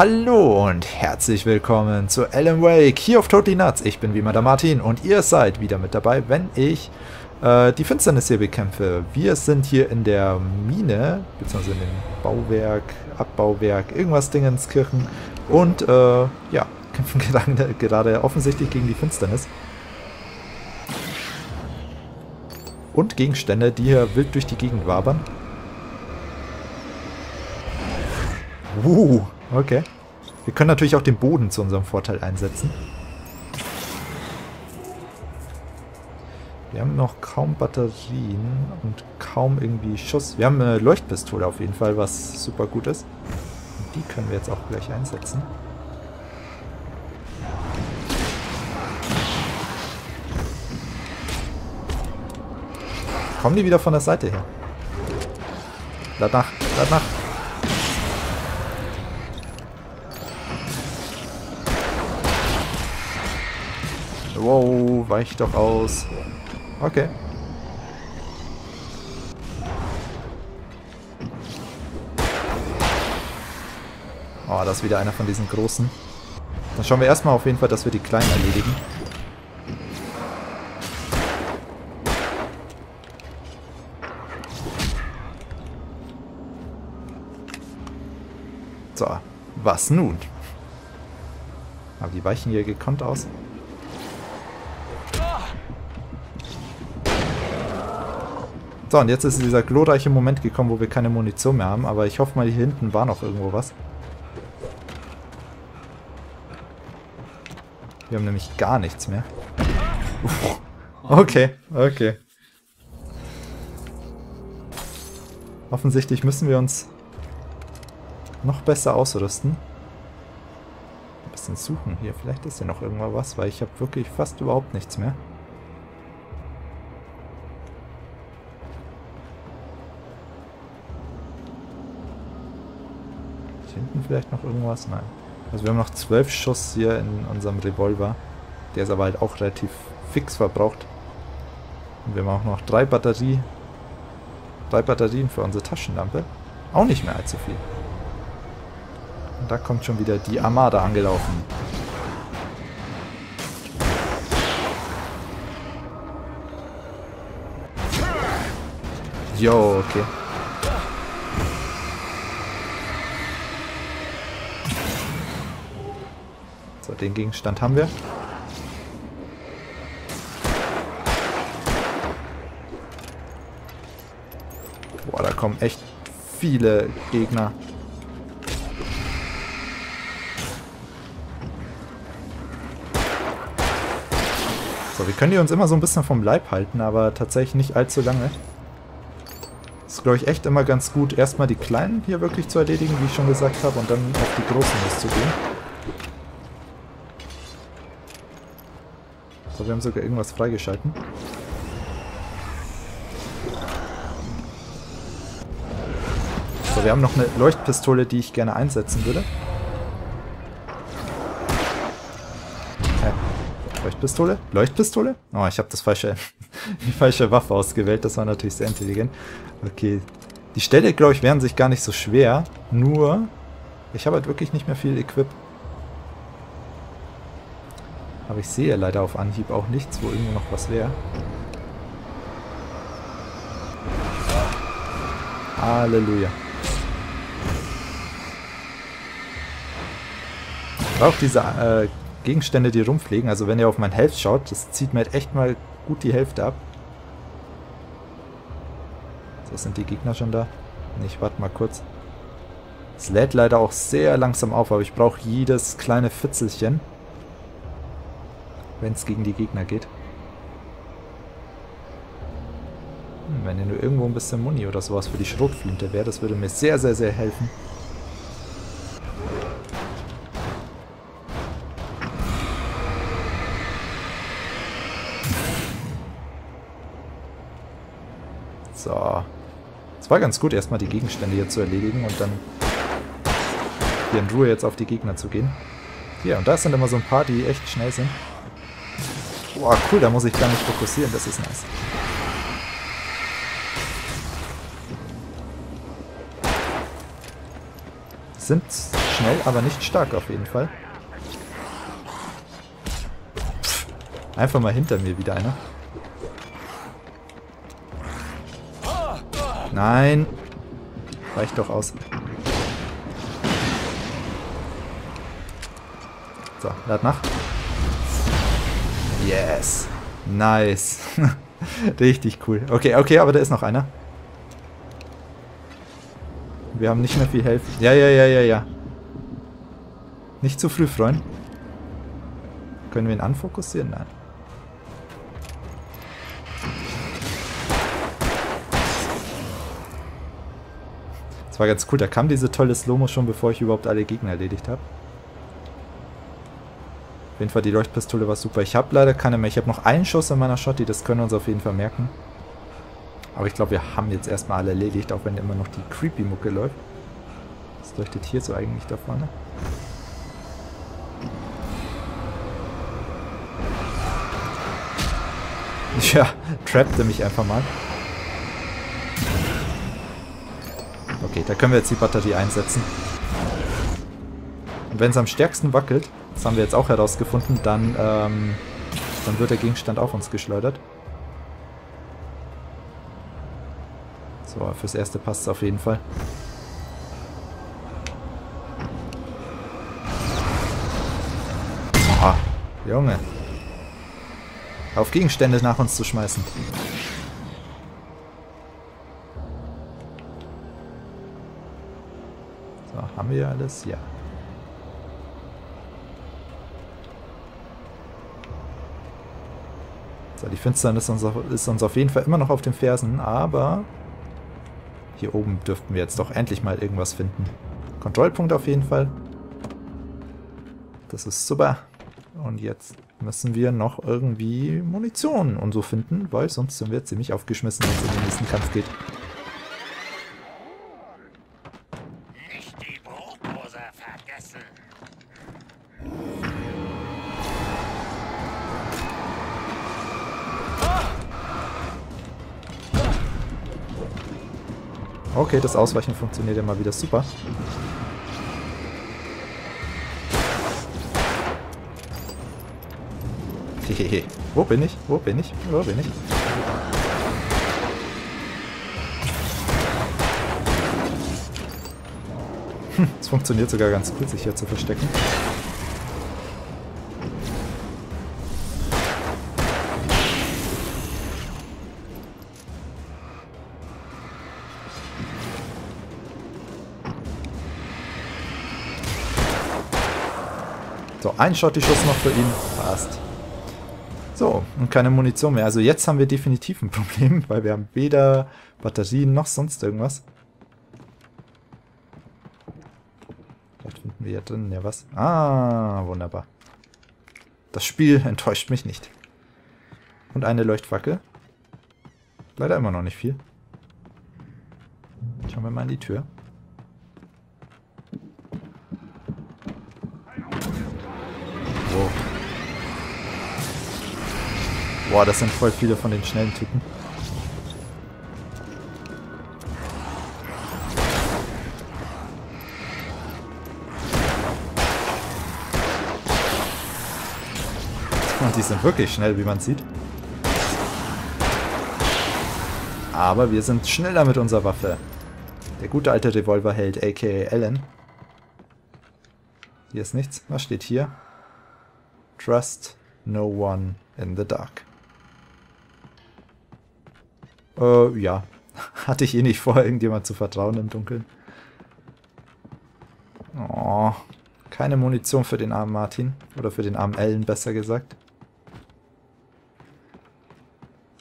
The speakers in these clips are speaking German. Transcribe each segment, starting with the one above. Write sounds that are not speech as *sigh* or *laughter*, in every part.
Hallo und herzlich willkommen zu Alan Wake hier auf Totally Nuts. Ich bin wie immer der Martin und ihr seid wieder mit dabei, wenn ich äh, die Finsternis hier bekämpfe. Wir sind hier in der Mine, beziehungsweise in dem Bauwerk, Abbauwerk, irgendwas Dingenskirchen und äh, ja, *laughs* kämpfen gerade, gerade offensichtlich gegen die Finsternis. Und Gegenstände, die hier wild durch die Gegend wabern. Uh, okay. Wir können natürlich auch den Boden zu unserem Vorteil einsetzen. Wir haben noch kaum Batterien und kaum irgendwie Schuss. Wir haben eine Leuchtpistole auf jeden Fall, was super gut ist. Und die können wir jetzt auch gleich einsetzen. Kommen die wieder von der Seite her? Lad nach, Wow, weich doch aus. Okay. Oh, das ist wieder einer von diesen großen. Dann schauen wir erstmal auf jeden Fall, dass wir die kleinen erledigen. So, was nun? Aber die weichen hier gekonnt aus. So, und jetzt ist dieser glorreiche Moment gekommen, wo wir keine Munition mehr haben. Aber ich hoffe mal, hier hinten war noch irgendwo was. Wir haben nämlich gar nichts mehr. *laughs* Okay, okay. Offensichtlich müssen wir uns noch besser ausrüsten. Ein bisschen suchen hier. Vielleicht ist hier noch irgendwo was, weil ich habe wirklich fast überhaupt nichts mehr. hinten vielleicht noch irgendwas? Nein. Also wir haben noch zwölf Schuss hier in unserem Revolver. Der ist aber halt auch relativ fix verbraucht. Und wir haben auch noch drei Batterie, drei Batterien für unsere Taschenlampe. Auch nicht mehr allzu viel. Und da kommt schon wieder die Armada angelaufen. Jo, okay. So, den Gegenstand haben wir. Boah, da kommen echt viele Gegner. So, wir können die uns immer so ein bisschen vom Leib halten, aber tatsächlich nicht allzu lange. Ist, glaube ich, echt immer ganz gut, erstmal die Kleinen hier wirklich zu erledigen, wie ich schon gesagt habe, und dann auf die Großen loszugehen. So, wir haben sogar irgendwas freigeschalten. So, wir haben noch eine Leuchtpistole, die ich gerne einsetzen würde. Leuchtpistole? Leuchtpistole? Oh, ich habe falsche, *laughs* die falsche Waffe ausgewählt. Das war natürlich sehr intelligent. Okay. Die Ställe, glaube ich, wären sich gar nicht so schwer. Nur, ich habe halt wirklich nicht mehr viel Equip. Aber ich sehe leider auf Anhieb auch nichts, wo irgendwo noch was wäre. Halleluja. Brauche diese äh, Gegenstände, die rumfliegen. Also wenn ihr auf mein Health schaut, das zieht mir halt echt mal gut die Hälfte ab. So, sind die Gegner schon da? Ich warte mal kurz. Es lädt leider auch sehr langsam auf, aber ich brauche jedes kleine Fitzelchen wenn es gegen die Gegner geht. Hm, wenn hier nur irgendwo ein bisschen Muni oder sowas für die Schrotflinte wäre, das würde mir sehr, sehr, sehr helfen. So. Es war ganz gut, erstmal die Gegenstände hier zu erledigen und dann hier in Ruhe jetzt auf die Gegner zu gehen. Hier, und da sind immer so ein paar, die echt schnell sind. Boah, cool, da muss ich gar nicht fokussieren, das ist nice. Sind schnell, aber nicht stark auf jeden Fall. Einfach mal hinter mir wieder einer. Nein. Reicht doch aus. So, lad nach. Yes. Nice. *laughs* Richtig cool. Okay, okay, aber da ist noch einer. Wir haben nicht mehr viel helfen. Ja, ja, ja, ja, ja. Nicht zu früh, Freund. Können wir ihn anfokussieren? Nein. Das war ganz cool. Da kam diese tolle Slow-Mo schon, bevor ich überhaupt alle Gegner erledigt habe. Jeden Fall, die Leuchtpistole war super. Ich habe leider keine mehr. Ich habe noch einen Schuss in meiner Shotty. Das können wir uns auf jeden Fall merken. Aber ich glaube, wir haben jetzt erstmal alle erledigt, auch wenn immer noch die Creepy-Mucke läuft. Was leuchtet hier so eigentlich da vorne? *laughs* Ja, trappte mich einfach mal. Okay, da können wir jetzt die Batterie einsetzen. Und wenn es am stärksten wackelt, das haben wir jetzt auch herausgefunden, dann, ähm, dann wird der Gegenstand auf uns geschleudert. So, fürs Erste passt es auf jeden Fall. Oh, Junge. Auf Gegenstände nach uns zu schmeißen. So, haben wir alles? Ja. So, die Finsternis ist uns, auf, ist uns auf jeden Fall immer noch auf den Fersen, aber hier oben dürften wir jetzt doch endlich mal irgendwas finden. Kontrollpunkt auf jeden Fall. Das ist super. Und jetzt müssen wir noch irgendwie Munition und so finden, weil sonst sind wir ziemlich aufgeschmissen, wenn es in den nächsten Kampf geht. Okay, das Ausweichen funktioniert ja mal wieder super. Hehehe. Wo bin ich? Wo bin ich? Wo bin ich? Hm, es funktioniert sogar ganz gut, sich hier zu verstecken. Ein Shotty-Schuss noch für ihn. Passt. So, und keine Munition mehr. Also jetzt haben wir definitiv ein *laughs* Problem, weil wir haben weder Batterien noch sonst irgendwas. Was finden wir hier drin? Ja, was? Ah, wunderbar. Das Spiel *laughs* enttäuscht mich nicht. Und eine Leuchtfackel. Leider immer noch nicht viel. Schauen wir mal in die Tür. Boah, das sind voll viele von den schnellen Typen. Und die sind wirklich schnell, wie man sieht. Aber wir sind schneller mit unserer Waffe. Der gute alte Revolverheld, aka Alan. Hier ist nichts. Was steht hier? Trust no one in the dark. Äh, ja. *laughs* Hatte ich eh nicht vor, irgendjemand zu vertrauen im Dunkeln. Oh, keine Munition für den armen Martin. Oder für den armen Ellen, besser gesagt.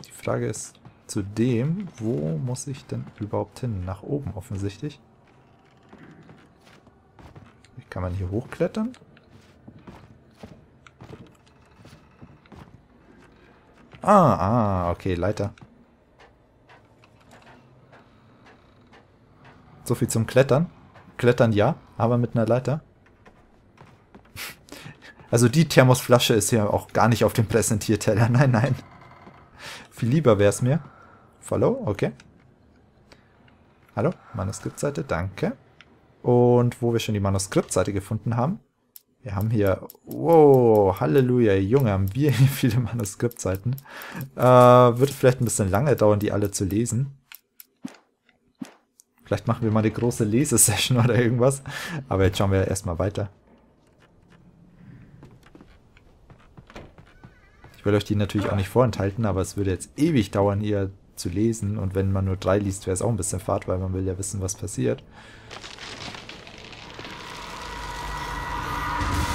Die Frage ist zudem, wo muss ich denn überhaupt hin? Nach oben offensichtlich. Kann man hier hochklettern? Ah, ah, okay, Leiter. So viel zum Klettern. Klettern ja, aber mit einer Leiter. Also die Thermosflasche ist ja auch gar nicht auf dem Präsentierteller. *laughs* Nein, nein. Viel lieber wäre es mir. Follow, okay. Hallo, Manuskriptseite, danke. Und wo wir schon die Manuskriptseite gefunden haben. Wir haben hier, wow, Halleluja, Junge, haben wir hier *laughs* viele Manuskriptseiten. Äh, wird vielleicht ein bisschen lange dauern, die alle zu lesen. Vielleicht machen wir mal eine große Lesesession oder irgendwas. Aber jetzt schauen wir erstmal weiter. Ich will euch die natürlich auch nicht vorenthalten, aber es würde jetzt ewig dauern, hier zu lesen. Und wenn man nur drei liest, wäre es auch ein bisschen fad, weil man will ja wissen, was passiert.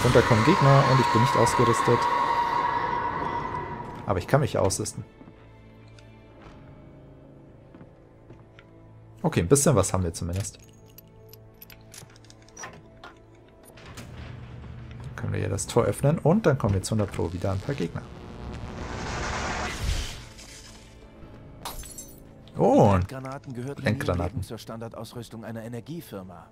Und da kommen Gegner und ich bin nicht ausgerüstet. Aber ich kann mich ausrüsten. Okay, ein bisschen was haben wir zumindest. Dann können wir hier das Tor öffnen und dann kommen jetzt 100 Pro wieder ein paar Gegner. Oh, Lenkgranaten Lenkgranaten. zur Standardausrüstung einer Energiefirma.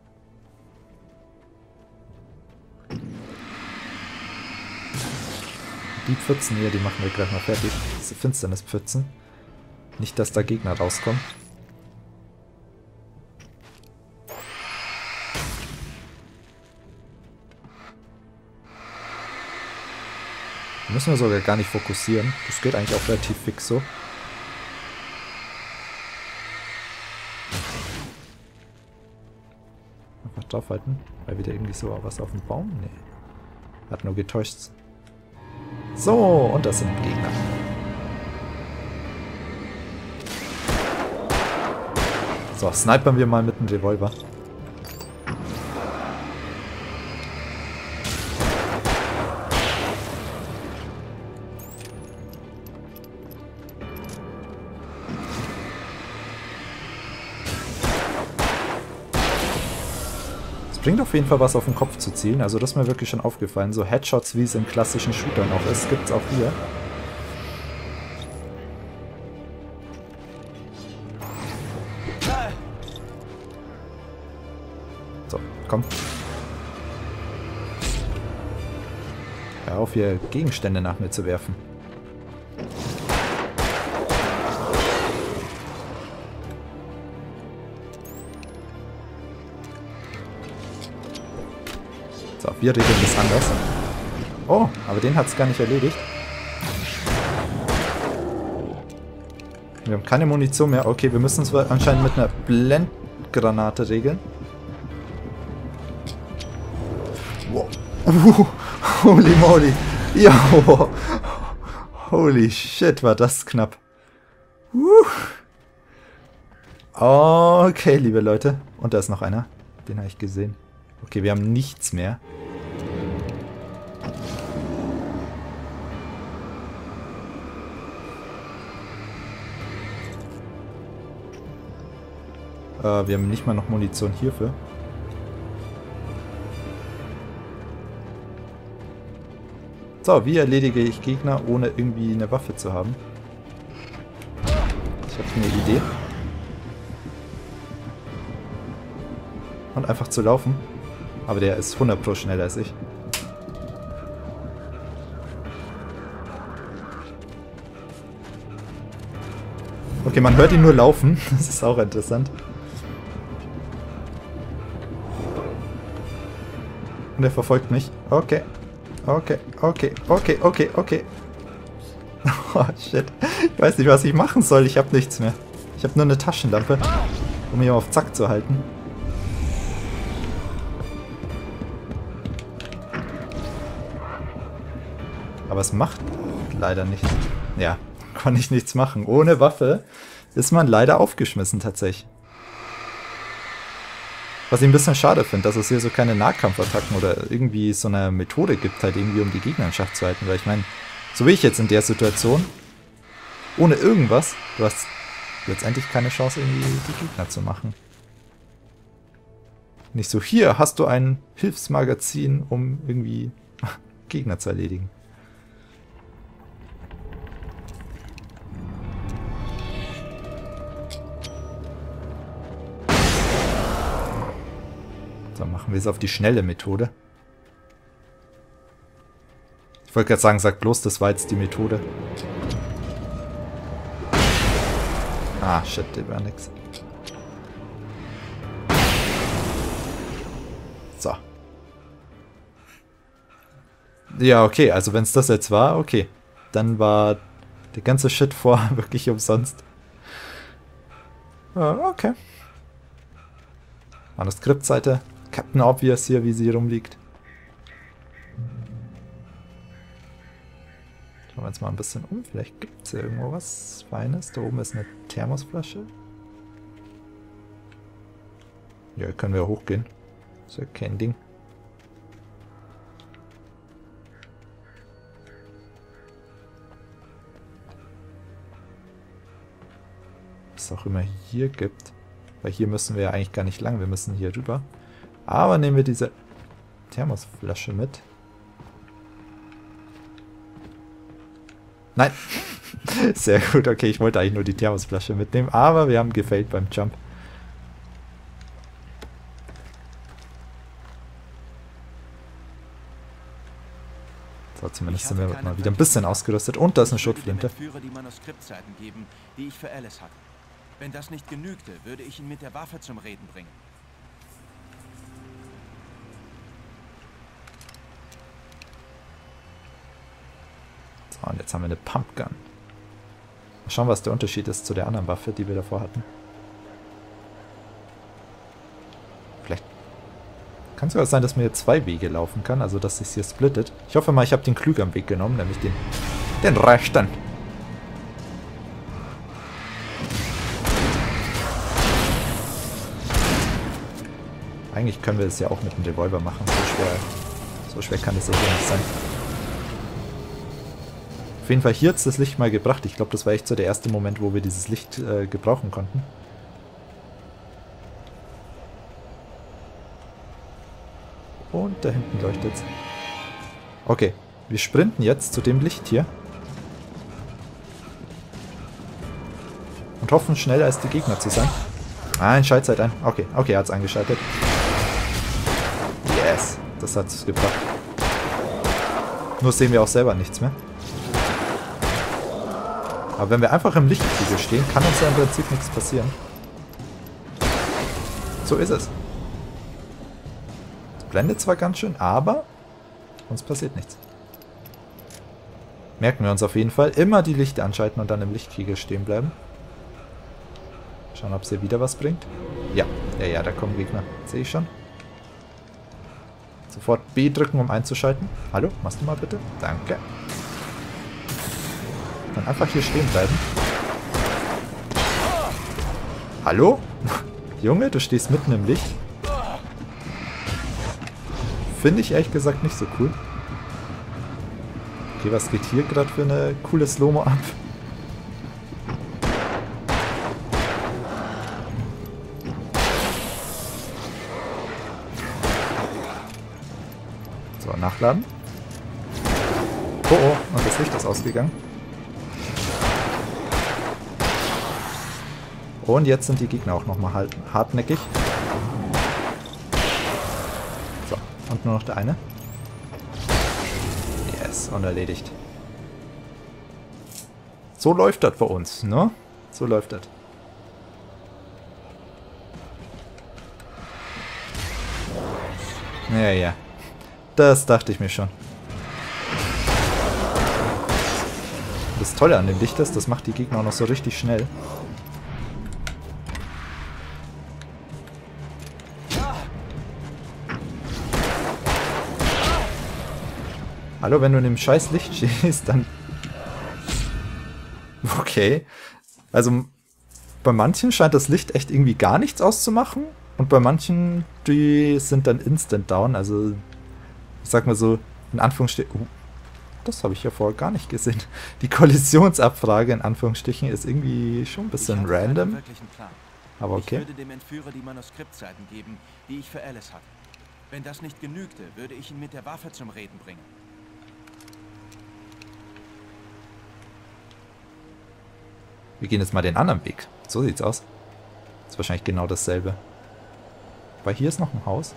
Die Pfützen hier, die machen wir gleich mal fertig. Diese Finsternispfützen. Nicht, dass da Gegner rauskommen. Müssen wir sogar gar nicht fokussieren. Das geht eigentlich auch relativ fix so. Einfach draufhalten. Weil wieder irgendwie so was auf dem Baum? Nee. Hat nur getäuscht. So, und das sind Gegner. So, snipern wir mal mit dem Revolver. Bringt auf jeden Fall was auf den Kopf zu zielen. Also das ist mir wirklich schon aufgefallen. So Headshots, wie es in klassischen Shootern auch ist, gibt es auch hier. So, komm. Hör auf, hier Gegenstände nach mir zu werfen. Wir regeln das anders. Oh, aber den hat es gar nicht erledigt. Wir haben keine Munition mehr. Okay, wir müssen es anscheinend mit einer Blendgranate regeln. Wow. Uh, *laughs* holy moly. Ja. Holy shit, war das knapp. Uh. Okay, liebe Leute. Und da ist noch einer. Den habe ich gesehen. Okay, wir haben nichts mehr. Äh, wir haben nicht mal noch Munition hierfür. So, wie erledige ich Gegner, ohne irgendwie eine Waffe zu haben? Ich habe eine Idee. Und einfach zu laufen. Aber der ist 100 pro schneller als ich. Okay, man hört ihn nur laufen. *laughs* Das ist auch interessant. Und er verfolgt mich. Okay. Okay, okay, okay, okay, okay. *laughs* Oh, shit. Ich weiß nicht, was ich machen soll. Ich habe nichts mehr. Ich habe nur eine Taschenlampe, um ihn auf Zack zu halten. Aber es macht leider nichts. Ja, *laughs* konnte ich nichts machen. Ohne Waffe ist man leider aufgeschmissen tatsächlich. Was ich ein bisschen schade finde, dass es hier so keine Nahkampfattacken oder irgendwie so eine Methode gibt, halt irgendwie um die Gegner in Schach zu halten. Weil ich meine, so wie ich jetzt in der Situation, ohne irgendwas, du hast letztendlich keine Chance, irgendwie die Gegner zu machen. Nicht so, hier hast du ein Hilfsmagazin, um irgendwie *laughs* Gegner zu erledigen. Machen wir es auf die schnelle Methode. Ich wollte gerade sagen, sag bloß, das war jetzt die Methode. Ah, shit, der war nix. So. Ja, okay, also wenn es das jetzt war, okay. Dann war der ganze Shit vor *laughs* wirklich umsonst. Ja, okay. Manuskriptseite. Captain Obvious hier, wie sie rumliegt. Schauen wir uns mal ein bisschen um. Vielleicht gibt es hier irgendwo was Feines. Da oben ist eine Thermosflasche. Ja, können wir hochgehen. Ist ja kein Ding. Was auch immer hier gibt. Weil hier müssen wir ja eigentlich gar nicht lang. Wir müssen hier rüber. Aber nehmen wir diese Thermosflasche mit. Nein. *laughs* Sehr gut, okay, ich wollte eigentlich nur die Thermosflasche mitnehmen, aber wir haben gefällt beim Jump. So, zumindest sind wir mal wieder ein bisschen ausgerüstet. Und da ist eine Schrotflinte. die Manuskriptseiten geben, die ich für Alice hatte. Wenn das nicht genügte, würde ich ihn mit der Waffe zum Reden bringen. Und jetzt haben wir eine Pumpgun. Mal schauen, was der Unterschied ist zu der anderen Waffe, die wir davor hatten. Vielleicht kann es sogar sein, dass man hier zwei Wege laufen kann, also dass sich hier splittet. Ich hoffe mal, ich habe den klügeren Weg genommen, nämlich den, den rechten. Eigentlich können wir es ja auch mit dem Revolver machen. So schwer, so schwer kann es ja nicht sein. Auf jeden Fall hier hat das Licht mal gebracht. Ich glaube, das war echt so der erste Moment, wo wir dieses Licht äh, gebrauchen konnten. Und da hinten leuchtet es. Okay, wir sprinten jetzt zu dem Licht hier. Und hoffen schneller als die Gegner zu sein. Ah, ein Schaltzeit ein. Okay, okay, er hat es eingeschaltet. Yes, das hat es gebracht. Nur sehen wir auch selber nichts mehr. Aber wenn wir einfach im Lichtkegel stehen, kann uns ja im Prinzip nichts passieren. So ist es. Es blendet zwar ganz schön, aber uns passiert nichts. Merken wir uns auf jeden Fall. Immer die Lichter anschalten und dann im Lichtkegel stehen bleiben. Schauen, ob es hier wieder was bringt. Ja, ja, ja, da kommen Gegner. Sehe ich schon. Sofort B drücken, um einzuschalten. Hallo, machst du mal bitte? Danke. Dann einfach hier stehen bleiben. Hallo? *laughs* Junge, du stehst mitten im Licht. Finde ich ehrlich gesagt nicht so cool. Okay, was geht hier gerade für eine coole Slow-Mo ab? So, nachladen. Oh oh, und das Licht ist ausgegangen. Und jetzt sind die Gegner auch nochmal halt hartnäckig. So, und nur noch der eine. Yes, und erledigt. So läuft das bei uns, ne? So läuft das. Ja, ja. Das dachte ich mir schon. Das Tolle an dem Licht ist, das macht die Gegner auch noch so richtig schnell. Hallo, wenn du in dem scheiß Licht stehst, dann... Okay. Also, bei manchen scheint das Licht echt irgendwie gar nichts auszumachen. Und bei manchen, die sind dann instant down. Also, ich sag mal so, in Anführungsstrichen... Uh, das habe ich ja vorher gar nicht gesehen. Die Kollisionsabfrage in Anführungsstrichen ist irgendwie schon ein bisschen random. Aber okay. Ich würde dem Entführer die Manuskriptseiten geben, die ich für Alice hatte. Wenn das nicht genügte, würde ich ihn mit der Waffe zum Reden bringen. Wir gehen jetzt mal den anderen Weg. So sieht's aus. Ist wahrscheinlich genau dasselbe. Weil hier ist noch ein Haus.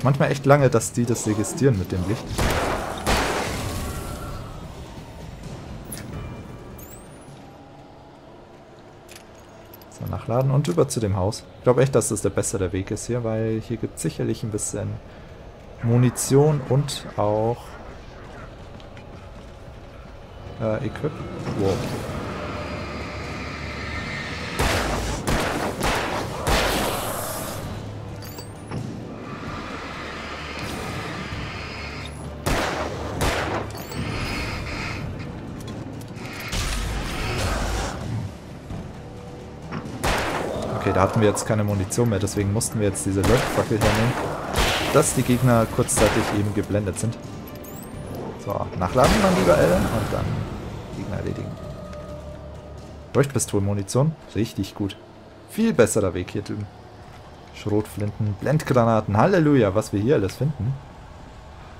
Braucht manchmal echt lange, dass die das registrieren mit dem Licht. So, nachladen und über zu dem Haus. Ich glaube echt, dass das der bessere Weg ist hier, weil hier gibt es sicherlich ein bisschen Munition und auch äh, Equip. Wow. Hatten wir jetzt keine Munition mehr, deswegen mussten wir jetzt diese Leuchtfackel hernehmen, dass die Gegner kurzzeitig eben geblendet sind. So, nachladen mein lieber Ellen und dann Gegner erledigen. Leuchtpistolenmunition, richtig gut. Viel besserer Weg hier drüben. Schrotflinten, Blendgranaten, Halleluja, was wir hier alles finden.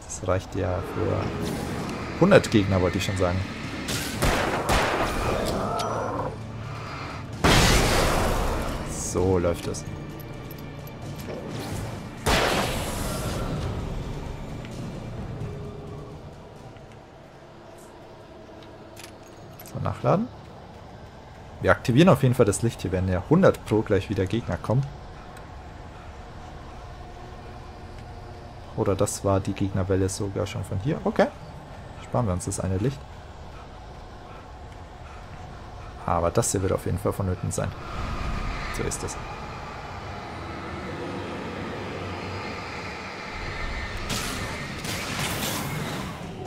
Das reicht ja für 100 Gegner, wollte ich schon sagen. So läuft es. So, nachladen. Wir aktivieren auf jeden Fall das Licht. Hier werden ja 100 pro gleich wieder Gegner kommen. Oder das war die Gegnerwelle sogar schon von hier. Okay. Sparen wir uns das eine Licht. Aber das hier wird auf jeden Fall vonnöten sein. So ist es.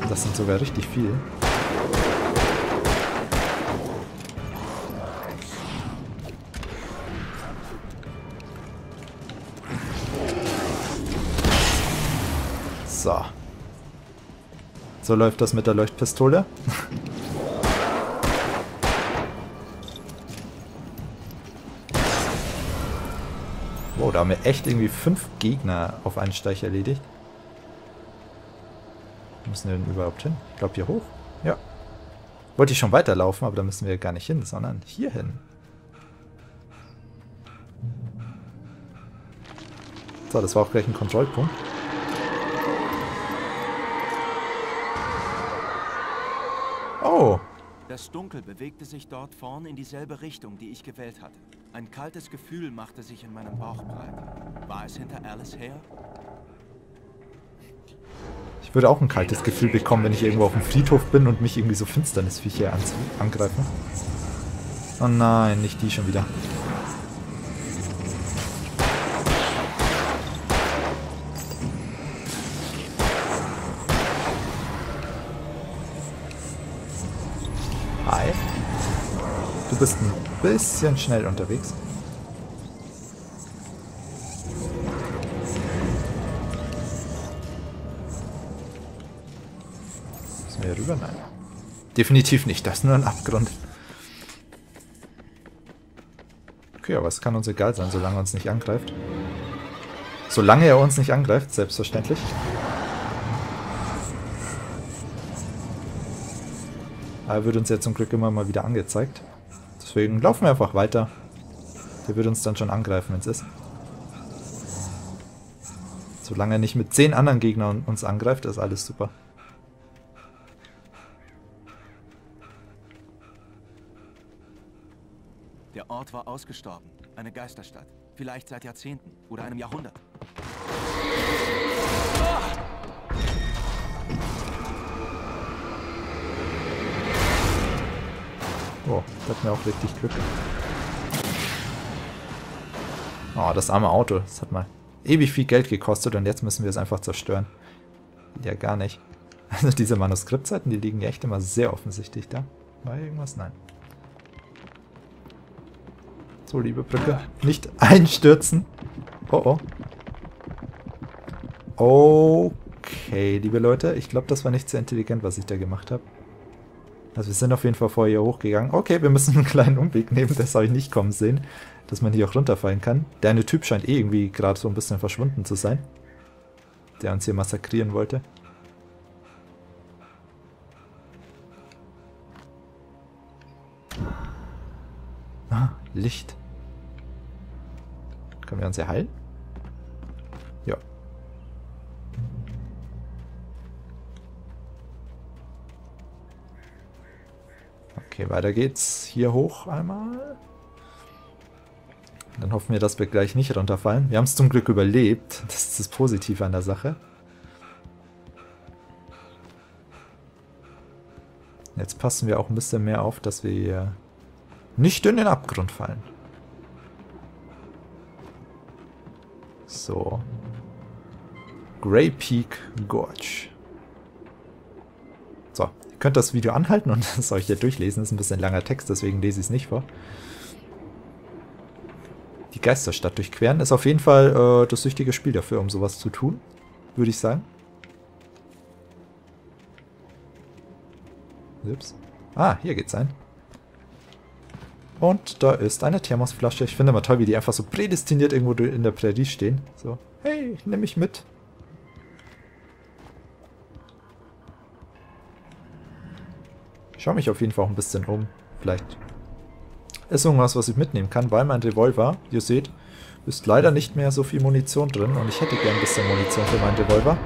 Das sind sogar richtig viel. So. So läuft das mit der Leuchtpistole. *laughs* da haben wir echt irgendwie fünf Gegner auf einen Steich erledigt. Wo müssen wir denn überhaupt hin? Ich glaube hier hoch. Ja. Wollte ich schon weiterlaufen, aber da müssen wir gar nicht hin, sondern hier hin. So, das war auch gleich ein Kontrollpunkt. Oh. Das Dunkel bewegte sich dort vorn in dieselbe Richtung, die ich gewählt hatte. Ein kaltes Gefühl machte sich in meinem Bauch breit. War es hinter Alice her? Ich würde auch ein kaltes Gefühl bekommen, wenn ich irgendwo auf dem Friedhof bin und mich irgendwie so Finsternisviecher angreifen. Oh nein, nicht die schon wieder. Hi. Du bist ein bisschen schnell unterwegs. Müssen wir hier rüber? Nein. Definitiv nicht. Das ist nur ein Abgrund. Okay, aber es kann uns egal sein, solange er uns nicht angreift. Solange er uns nicht angreift, selbstverständlich. Er wird uns ja zum Glück immer mal wieder angezeigt. Deswegen laufen wir einfach weiter. Der wird uns dann schon angreifen, wenn es ist. Solange er nicht mit zehn anderen Gegnern uns angreift, ist alles super. Der Ort war ausgestorben. Eine Geisterstadt. Vielleicht seit Jahrzehnten oder einem Jahrhundert. Oh, das hat mir auch richtig Glück. Oh, das arme Auto. Das hat mal ewig viel Geld gekostet und jetzt müssen wir es einfach zerstören. Ja, gar nicht. Also diese Manuskriptseiten, die liegen ja echt immer sehr offensichtlich da. War hier irgendwas? Nein. So, liebe Brücke. Nicht *laughs* einstürzen. Oh, oh. Okay, liebe Leute. Ich glaube, das war nicht sehr intelligent, was ich da gemacht habe. Also wir sind auf jeden Fall vorher hier hochgegangen. Okay, wir müssen *laughs* einen kleinen Umweg nehmen. Das habe ich nicht kommen sehen. Dass man hier auch runterfallen kann. Der eine Typ scheint eh irgendwie gerade so ein bisschen verschwunden zu sein. Der uns hier massakrieren wollte. Ah, Licht. Können wir uns hier heilen? Okay, weiter geht's. Hier hoch einmal. Dann hoffen wir, dass wir gleich nicht runterfallen. Wir haben es zum Glück überlebt. Das ist das Positive an der Sache. Jetzt passen wir auch ein bisschen mehr auf, dass wir nicht in den Abgrund fallen. So. Grey Peak Gorge. Könnt das Video anhalten und *laughs* das euch hier durchlesen. Das ist ein bisschen langer Text, deswegen lese ich es nicht vor. Die Geisterstadt durchqueren ist auf jeden Fall äh, das richtige Spiel dafür, um sowas zu tun, würde ich sagen. Ups. Ah, hier geht's ein. Und da ist eine Thermosflasche. Ich finde immer toll, wie die einfach so prädestiniert irgendwo in der Prärie stehen. So, hey, nimm mich mit. Ich schaue mich auf jeden Fall auch ein bisschen um. Vielleicht ist irgendwas, was ich mitnehmen kann, weil mein Revolver, ihr seht, ist leider nicht mehr so viel Munition drin und ich hätte gern ein bisschen Munition für meinen Revolver.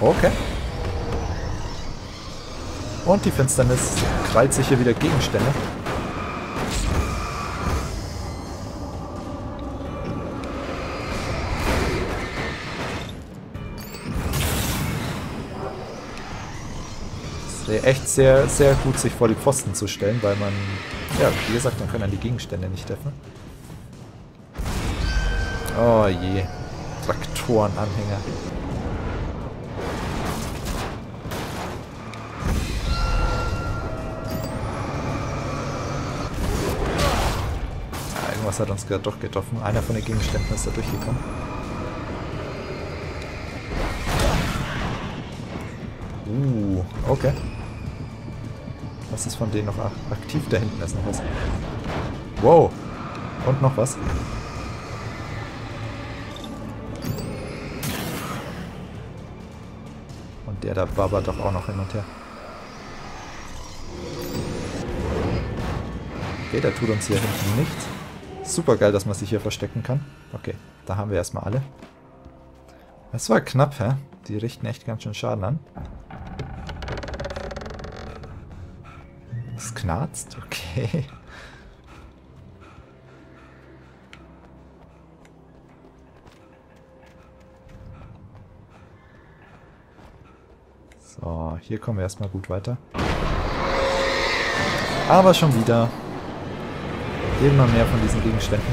Okay. Und die Finsternis krallt sich hier wieder Gegenstände. Echt sehr, sehr gut, sich vor die Pfosten zu stellen, weil man, ja, wie gesagt, man kann an die Gegenstände nicht treffen. Oh je. Traktorenanhänger. Irgendwas hat uns gerade doch getroffen. Einer von den Gegenständen ist da durchgekommen. Uh, okay. Was ist von denen noch aktiv? Da hinten ist noch was. Wow. Und noch was. Und der da babbert doch auch noch hin und her. Okay, der tut uns hier hinten nichts. Super geil, dass man sich hier verstecken kann. Okay, da haben wir erstmal alle. Es war knapp, hä? Die richten echt ganz schön Schaden an. Knarzt? Okay. So, hier kommen wir erstmal gut weiter. Aber schon wieder Immer mehr von diesen Gegenständen.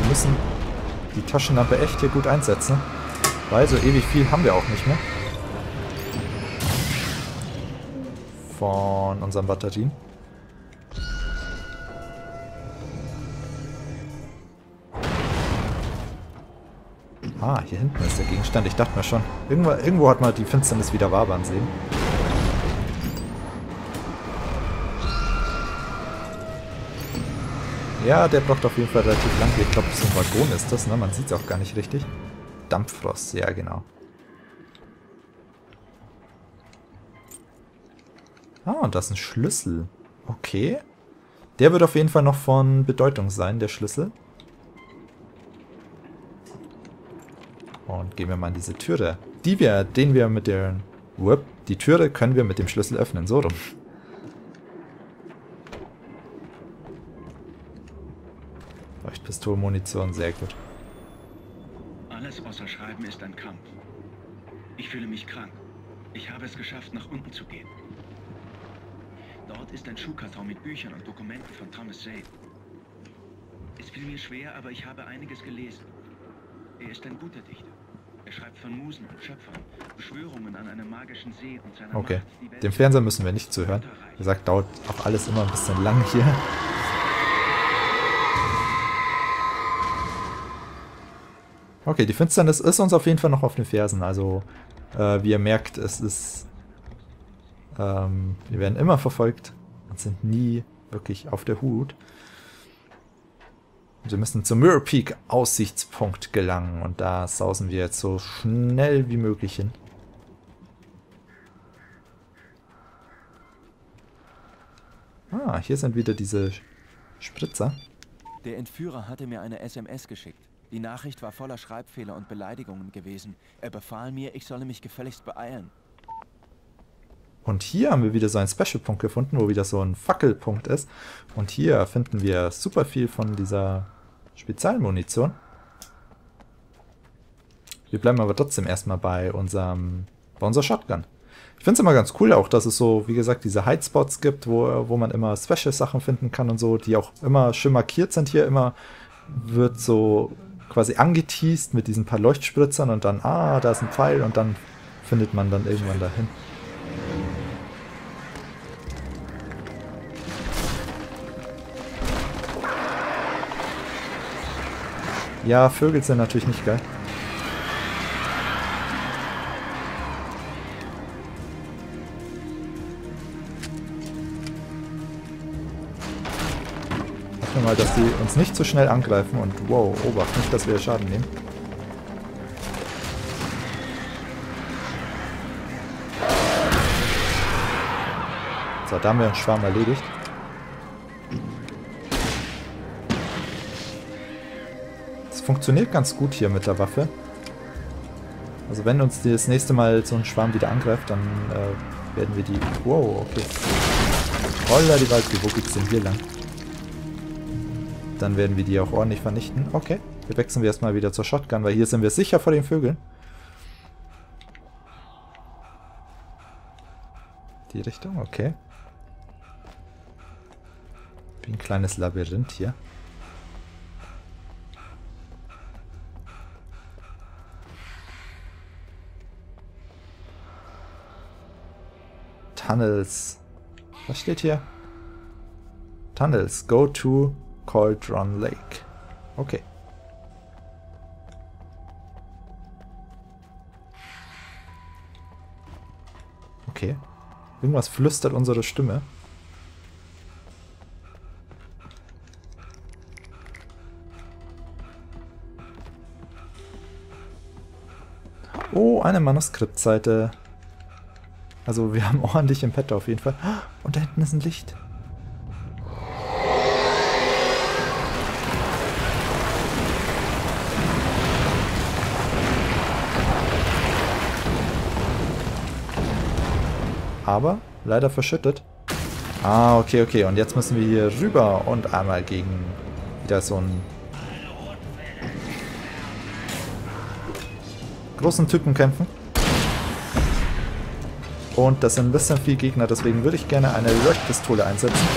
Wir müssen die Taschenlampe echt hier gut einsetzen. Weil so ewig viel haben wir auch nicht mehr. Von unseren Batterien. Ah, hier hinten ist der Gegenstand. Ich dachte mir schon, irgendwo, irgendwo hat man die Finsternis wieder wabern sehen. Ja, der braucht auf jeden Fall relativ lang. Ich glaube, so ein Waggon ist das, ne? Man sieht es auch gar nicht richtig. Dampfrost, ja genau. Ah, und das ist ein Schlüssel. Okay. Der wird auf jeden Fall noch von Bedeutung sein, der Schlüssel. Und gehen wir mal in diese Türe. Die wir, den wir mit der... Whoop, die Türe können wir mit dem Schlüssel öffnen, so rum. Leuchtpistolenmunition, sehr gut. Alles außer Schreiben ist ein Kampf. Ich fühle mich krank. Ich habe es geschafft, nach unten zu gehen. Dort ist ein Schuhkarton mit Büchern und Dokumenten von Thomas Zane. Es fiel mir schwer, aber ich habe einiges gelesen. Er ist ein guter Dichter. Er schreibt von Musen und Schöpfern, Beschwörungen an einem magischen See und seiner Okay, dem Fernseher müssen wir nicht zuhören. Wie gesagt, dauert auch alles immer ein bisschen lang hier. Okay, die Finsternis ist uns auf jeden Fall noch auf den Fersen. Also, äh, wie ihr merkt, es ist... Ähm, wir werden immer verfolgt und sind nie wirklich auf der Hut. Wir müssen zum Mirror Peak Aussichtspunkt gelangen und da sausen wir jetzt so schnell wie möglich hin. Ah, hier sind wieder diese Spritzer. Der Entführer hatte mir eine SMS geschickt. Die Nachricht war voller Schreibfehler und Beleidigungen gewesen. Er befahl mir, ich solle mich gefälligst beeilen. Und hier haben wir wieder so einen Special-Punkt gefunden, wo wieder so ein Fackelpunkt ist. Und hier finden wir super viel von dieser Spezialmunition. Wir bleiben aber trotzdem erstmal bei unserem, bei unserer Shotgun. Ich finde es immer ganz cool auch, dass es so, wie gesagt, diese Hidespots gibt, wo, wo man immer Special-Sachen finden kann und so, die auch immer schön markiert sind hier. Immer wird so quasi angeteased mit diesen paar Leuchtspritzern und dann, ah, da ist ein Pfeil und dann findet man dann irgendwann dahin. Ja, Vögel sind natürlich nicht geil. Mal, dass die uns nicht zu so schnell angreifen und wow, obacht, nicht, dass wir Schaden nehmen. So, da haben wir einen Schwarm erledigt. funktioniert ganz gut hier mit der Waffe. Also wenn uns das nächste Mal so ein Schwarm wieder angreift, dann äh, werden wir die... Wow, okay. Holla die geht's denn hier lang? Dann werden wir die auch ordentlich vernichten. Okay, wir wechseln wir erstmal wieder zur Shotgun, weil hier sind wir sicher vor den Vögeln. Die Richtung, okay. Wie ein kleines Labyrinth hier. Tunnels. Was steht hier? Tunnels. Go to Cauldron Lake. Okay. Okay. Irgendwas flüstert unsere Stimme. Oh, eine Manuskriptseite. Also wir haben *laughs* ordentlich im Pet auf jeden Fall. Und da hinten ist ein Licht. Aber leider verschüttet. Ah, okay, okay. Und jetzt müssen wir hier rüber und einmal gegen wieder so einen großen Typen kämpfen. Und das sind ein bisschen viel Gegner, deswegen würde ich gerne eine Leuchtpistole einsetzen.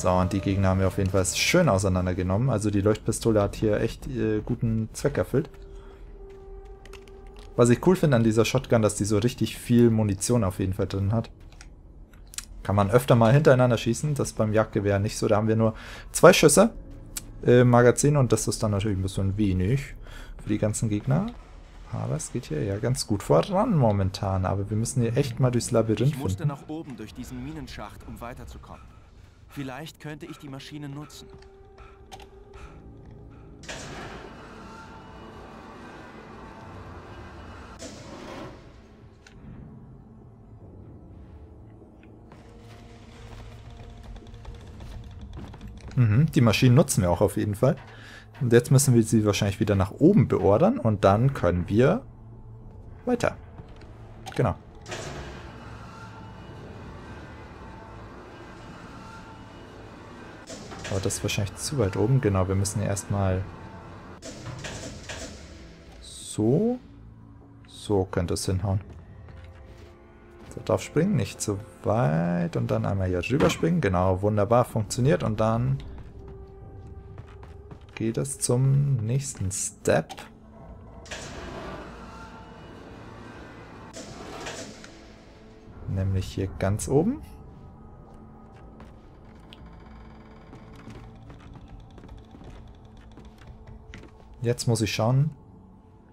So, und die Gegner haben wir auf jeden Fall schön auseinandergenommen. Also die Leuchtpistole hat hier echt äh, guten Zweck erfüllt. Was ich cool finde an dieser Shotgun, dass die so richtig viel Munition auf jeden Fall drin hat. Kann man öfter mal hintereinander schießen. Das ist beim Jagdgewehr nicht so. Da haben wir nur zwei Schüsse im Magazin und das ist dann natürlich ein bisschen wenig für die ganzen Gegner. Aber es geht hier ja ganz gut voran momentan. Aber wir müssen hier echt mal durchs Labyrinth Ich musste finden. nach oben durch diesen Minenschacht, um weiterzukommen. Vielleicht könnte ich die Maschine nutzen. Mhm, die Maschinen nutzen wir auch auf jeden Fall. Und jetzt müssen wir sie wahrscheinlich wieder nach oben beordern und dann können wir weiter. Genau. Aber das ist wahrscheinlich zu weit oben. Genau, wir müssen erstmal so. So könnte es hinhauen. So, drauf springen, nicht zu weit. Und dann einmal hier rüber springen. Genau, wunderbar, funktioniert. Und dann geht es zum nächsten Step. Nämlich hier ganz oben. Jetzt muss ich schauen,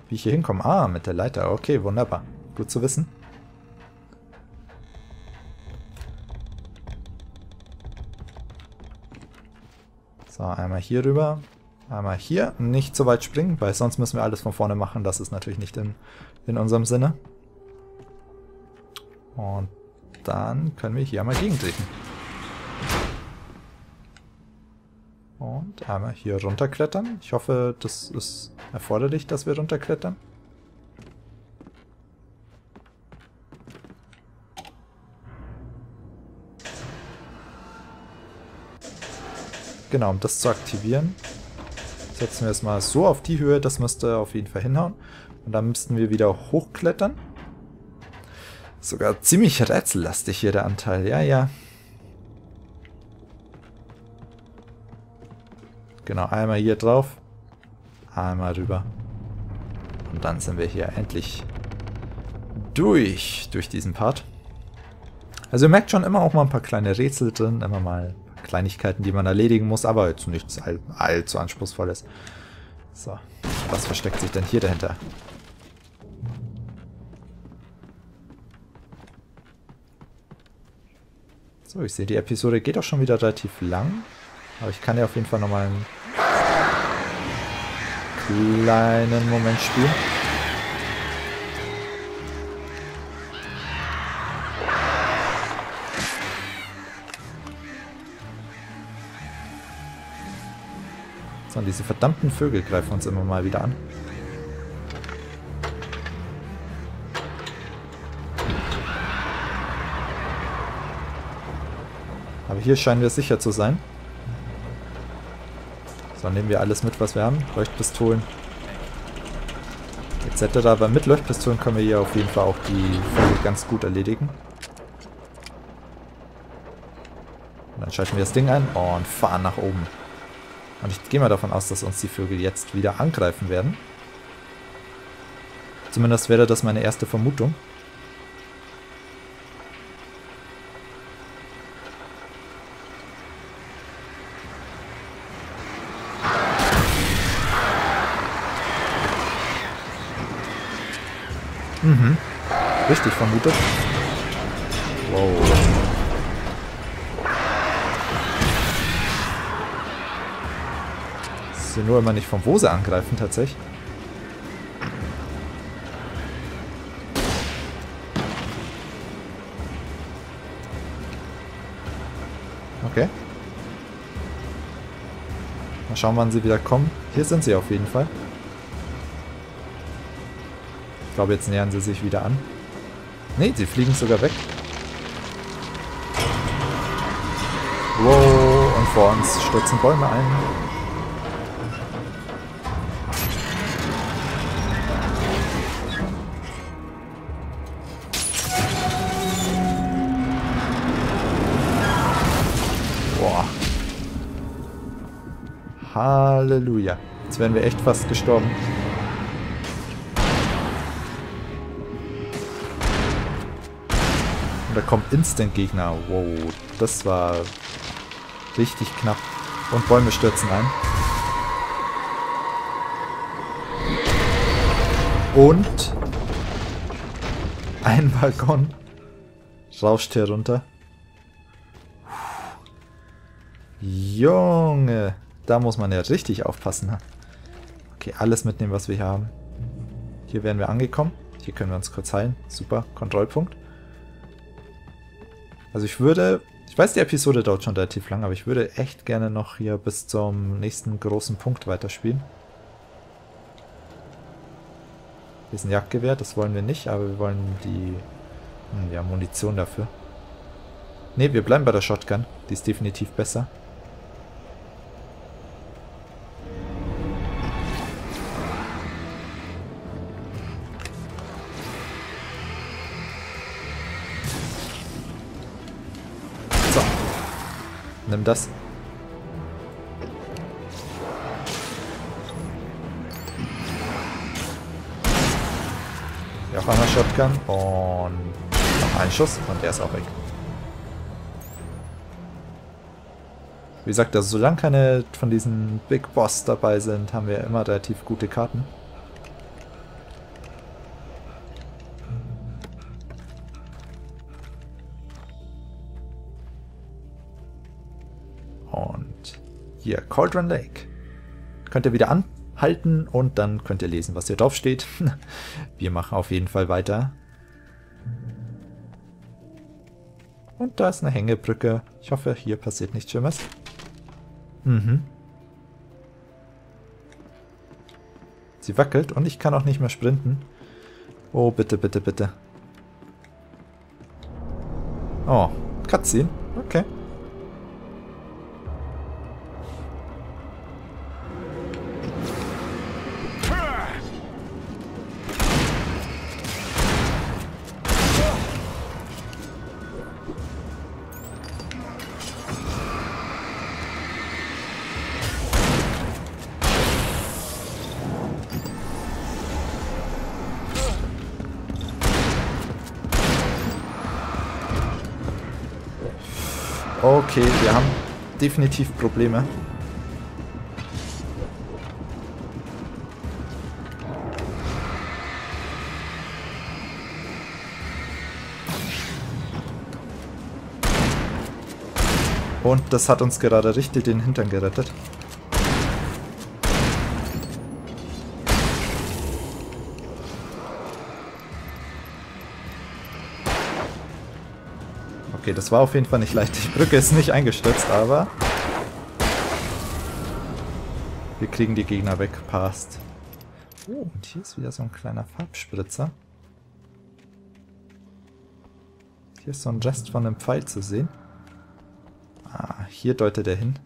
wie ich hier hinkomme. Ah, mit der Leiter. Okay, wunderbar. Gut zu wissen. So, einmal hier rüber. Einmal hier, nicht so weit springen, weil sonst müssen wir alles von vorne machen. Das ist natürlich nicht in, in unserem Sinne. Und dann können wir hier einmal gegentreten. Einmal hier runterklettern. Ich hoffe, das ist erforderlich, dass wir runterklettern. Genau, um das zu aktivieren, setzen wir es mal so auf die Höhe, das müsste auf jeden Fall hinhauen. Und dann müssten wir wieder hochklettern. Sogar ziemlich rätsellastig hier der Anteil, ja, ja. Genau, einmal hier drauf, einmal rüber. Und dann sind wir hier endlich durch, durch diesen Part. Also ihr merkt schon immer auch mal ein paar kleine Rätsel drin, immer mal Kleinigkeiten, die man erledigen muss, aber jetzt nichts all, allzu anspruchsvolles. So, was versteckt sich denn hier dahinter? So, ich sehe, die Episode geht auch schon wieder relativ lang. Aber ich kann ja auf jeden Fall nochmal einen kleinen Moment spielen. So, und diese verdammten Vögel greifen uns immer mal wieder an. Aber hier scheinen wir sicher zu sein. So, nehmen wir alles mit, was wir haben. Leuchtpistolen. Etc. Aber mit Leuchtpistolen können wir hier auf jeden Fall auch die Vögel ganz gut erledigen. Und dann schalten wir das Ding ein und fahren nach oben. Und ich gehe mal davon aus, dass uns die Vögel jetzt wieder angreifen werden. Zumindest wäre das meine erste Vermutung. Mhm. Richtig vermutet. Wow. Sie nur immer nicht vom wo sie angreifen, tatsächlich. Okay. Mal schauen, wann sie wieder kommen. Hier sind sie auf jeden Fall glaube, jetzt nähern sie sich wieder an. Ne, sie fliegen sogar weg. Wow, und vor uns stürzen Bäume ein. Boah. Halleluja. Jetzt wären wir echt fast gestorben. Da kommt Instant-Gegner. Wow, das war richtig knapp. Und Bäume stürzen ein. Und ein Balkon rauscht herunter. Junge, da muss man ja richtig aufpassen. Okay, alles mitnehmen, was wir hier haben. Hier werden wir angekommen. Hier können wir uns kurz heilen. Super, Kontrollpunkt. Also ich würde, ich weiß, die Episode dauert schon relativ lang, aber ich würde echt gerne noch hier bis zum nächsten großen Punkt weiterspielen. Hier ist ein Jagdgewehr, das wollen wir nicht, aber wir wollen die hm, ja, Munition dafür. Ne, wir bleiben bei der Shotgun. Die ist definitiv besser. Das. Auch einmal Shotgun und noch ein Schuss und der ist auch weg. Wie gesagt, also solange keine von diesen Big Boss dabei sind, haben wir immer relativ gute Karten. Hier, Cauldron Lake. könnt ihr wieder anhalten und dann könnt ihr lesen, was hier drauf steht. *laughs* Wir machen auf jeden Fall weiter. Und da ist eine Hängebrücke. Ich hoffe, hier passiert nichts Schlimmes. Mhm. Sie wackelt und ich kann auch nicht mehr sprinten. Oh, bitte, bitte, bitte. Oh, Cutscene. Okay. Wir haben definitiv Probleme. Und das hat uns gerade richtig den Hintern gerettet. Okay, das war auf jeden Fall nicht leicht. Die Brücke ist nicht eingestürzt, aber... Wir kriegen die Gegner weg. Passt. Oh, und hier ist wieder so ein kleiner Farbspritzer. Hier ist so ein Rest von einem Pfeil zu sehen. Ah, hier deutet er hin.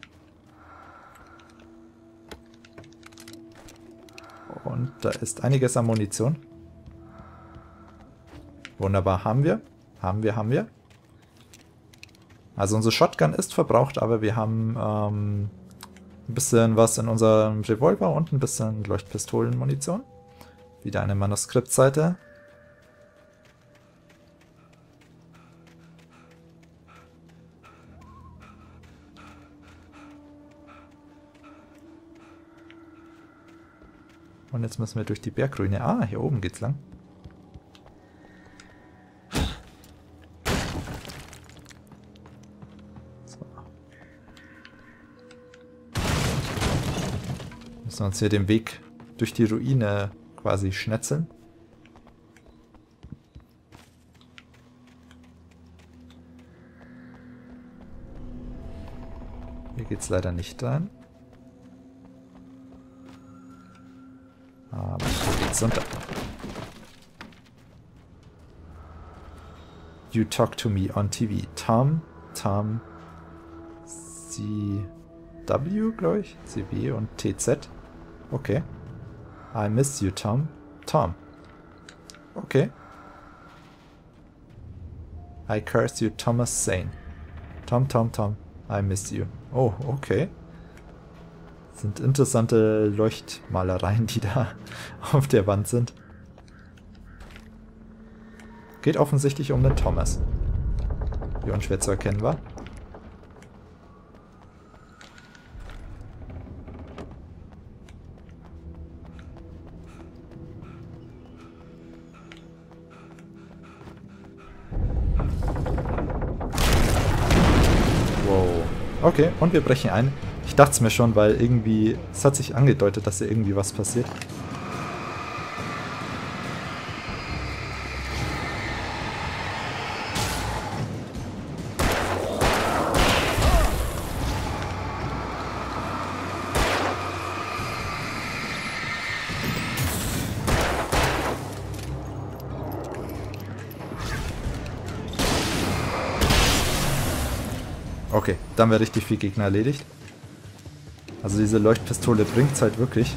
Und da ist einiges an Munition. Wunderbar, haben wir. Haben wir, haben wir. Also unsere Shotgun ist verbraucht, aber wir haben ähm, ein bisschen was in unserem Revolver und ein bisschen Leuchtpistolenmunition. Wieder eine Manuskriptseite. Und jetzt müssen wir durch die Bergruine. Ah, hier oben geht's lang. Müssen uns hier den Weg durch die Ruine quasi schnetzeln. Hier geht's leider nicht rein. Aber hier geht's runter. You talk to me on TV. Tom, Tom, CW, glaube ich. CW und TZ. Okay. I miss you, Tom. Tom. Okay. I curse you, Thomas Sane. Tom, Tom, Tom. I miss you. Oh, okay. sind interessante Leuchtmalereien, *laughs* die da auf der Wand sind. Geht offensichtlich um den Thomas. Wie unschwer zu erkennen war. Okay, und wir brechen ein. Ich dachte es mir schon, weil irgendwie... Es hat sich angedeutet, dass hier irgendwie was passiert. Okay, dann wäre richtig viel Gegner erledigt. Also diese Leuchtpistole bringt es halt wirklich.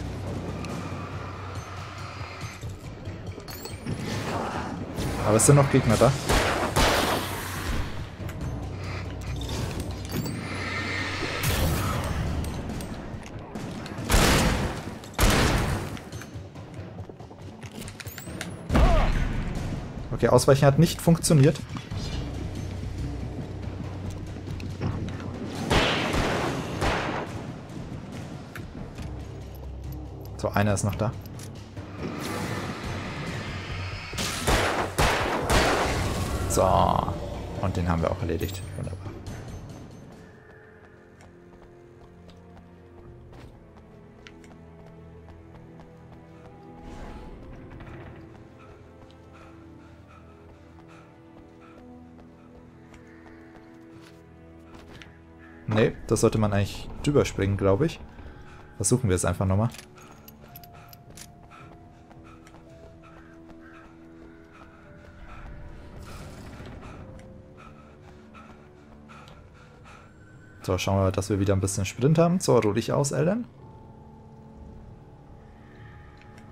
Aber es sind noch Gegner da. Okay, Ausweichen hat nicht funktioniert. einer ist noch da. So. Und den haben wir auch erledigt. Wunderbar. Ne, das sollte man eigentlich drüber springen, glaube ich. Versuchen wir es einfach nochmal. So, schauen wir, dass wir wieder ein bisschen Sprint haben. So, ruh dich aus, Ellen.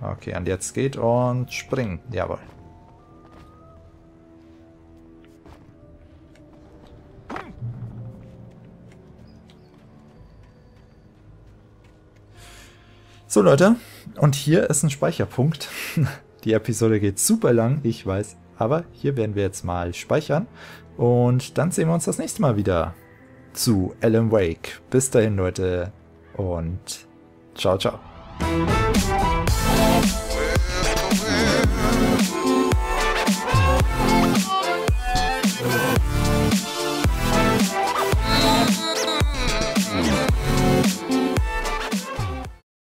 Okay, und jetzt geht und springen. Jawohl. So Leute, und hier ist ein Speicherpunkt. *laughs* Die Episode geht super lang, ich weiß, aber hier werden wir jetzt mal speichern und dann sehen wir uns das nächste Mal wieder zu Alan Wake. Bis dahin Leute und ciao ciao.